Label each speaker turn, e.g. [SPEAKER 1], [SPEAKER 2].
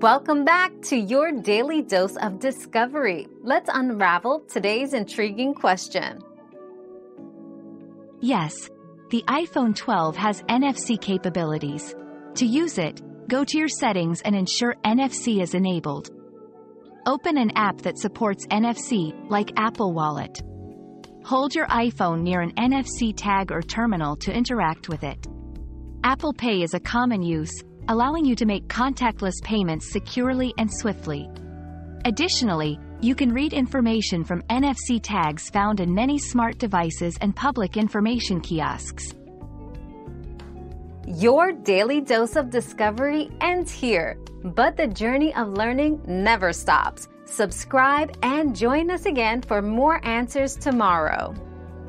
[SPEAKER 1] Welcome back to your daily dose of discovery. Let's unravel today's intriguing question.
[SPEAKER 2] Yes, the iPhone 12 has NFC capabilities. To use it, go to your settings and ensure NFC is enabled. Open an app that supports NFC, like Apple Wallet. Hold your iPhone near an NFC tag or terminal to interact with it. Apple Pay is a common use, allowing you to make contactless payments securely and swiftly. Additionally, you can read information from NFC tags found in many smart devices and public information kiosks.
[SPEAKER 1] Your daily dose of discovery ends here, but the journey of learning never stops. Subscribe and join us again for more answers tomorrow.